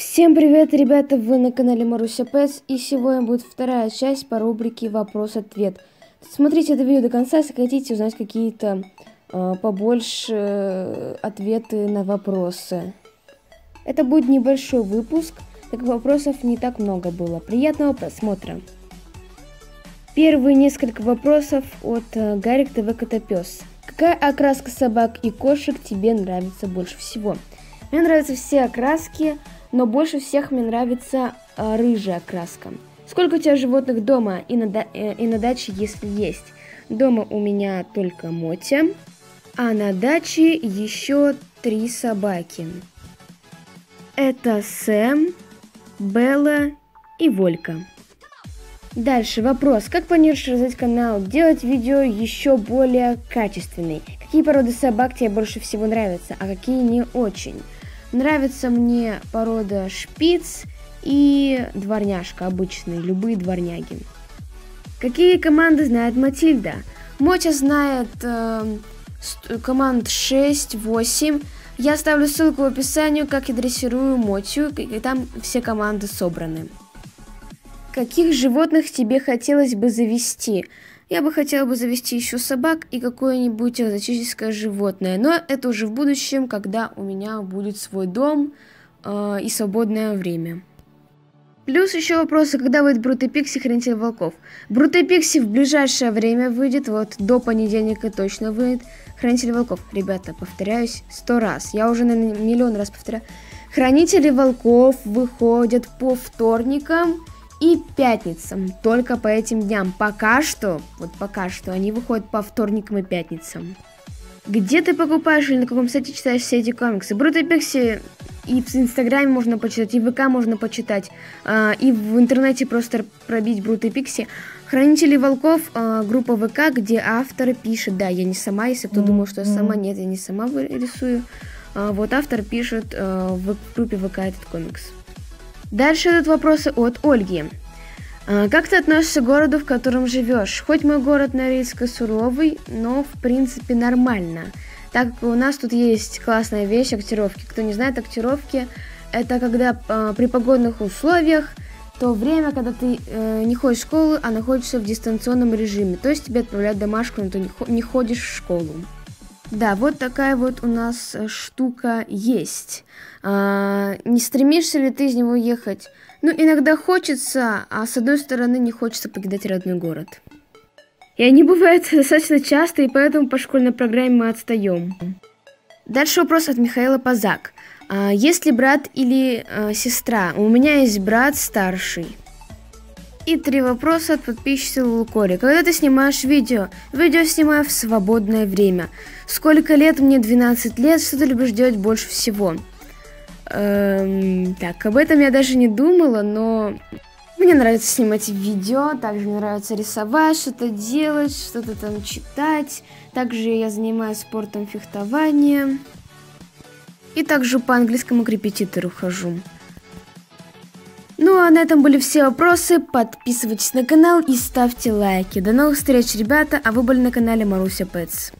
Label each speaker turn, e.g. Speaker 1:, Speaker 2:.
Speaker 1: Всем привет, ребята! Вы на канале Маруся Пэс, и сегодня будет вторая часть по рубрике «Вопрос-ответ». Смотрите это видео до конца, если хотите узнать какие-то э, побольше э, ответы на вопросы. Это будет небольшой выпуск, так как вопросов не так много было. Приятного просмотра! Первые несколько вопросов от э, Гарик ТВ Котопес. Какая окраска собак и кошек тебе нравится больше всего? Мне нравятся все окраски, но больше всех мне нравится э, рыжая краска. Сколько у тебя животных дома и на, да, э, и на даче, если есть? Дома у меня только Мотя, а на даче еще три собаки. Это Сэм, Белла и Волька. Дальше вопрос. Как планируешь развить канал, делать видео еще более качественный? Какие породы собак тебе больше всего нравятся, а какие не очень? Нравится мне порода шпиц и дворняжка обычный, любые дворняги. Какие команды знает Матильда? Мотя знает э, команд 6, 8. Я оставлю ссылку в описании, как я дрессирую Мотю, и там все команды собраны. Каких животных тебе хотелось бы завести? Я бы хотела бы завести еще собак и какое-нибудь экзотическое животное, но это уже в будущем, когда у меня будет свой дом э, и свободное время. Плюс еще вопросы, когда выйдет Брут Пикси Хранитель Волков. Брут Пикси в ближайшее время выйдет, вот до понедельника точно выйдет Хранитель Волков. Ребята, повторяюсь сто раз, я уже на миллион раз повторяю. Хранители Волков выходят по вторникам и пятницам, только по этим дням. Пока что, вот пока что, они выходят по вторникам и пятницам. Где ты покупаешь или на каком сайте читаешь все эти комиксы? Бруто Пикси и в Инстаграме можно почитать, и в ВК можно почитать, э, и в интернете просто пробить Бруто Пикси. Хранители волков, э, группа ВК, где автор пишет, да, я не сама, если кто думал, что я сама, нет, я не сама рисую. Э, вот автор пишет в группе ВК этот комикс. Дальше идут вопросы от Ольги. А, как ты относишься к городу, в котором живешь? Хоть мой город Норильск суровый, но в принципе нормально. Так как у нас тут есть классная вещь актировки. Кто не знает, актировки это когда э, при погодных условиях то время, когда ты э, не ходишь в школу, а находишься в дистанционном режиме. То есть тебе отправляют домашку, но ты не, не ходишь в школу. Да, вот такая вот у нас э, штука есть. А, не стремишься ли ты из него ехать? Ну, иногда хочется, а с одной стороны не хочется покидать родной город. И они бывают достаточно часто, и поэтому по школьной программе мы отстаем. Дальше вопрос от Михаила Пазак. А, есть ли брат или а, сестра? У меня есть брат старший. И три вопроса от подписчицы Лукори. Когда ты снимаешь видео? Видео снимаю в свободное время. Сколько лет? Мне 12 лет. Что ты любишь делать больше всего? Эм, так, об этом я даже не думала, но мне нравится снимать видео, также мне нравится рисовать, что-то делать, что-то там читать. Также я занимаюсь спортом фехтования. И также по английскому к репетитору хожу. Ну а на этом были все вопросы. Подписывайтесь на канал и ставьте лайки. До новых встреч, ребята, а вы были на канале Маруся Пэтс.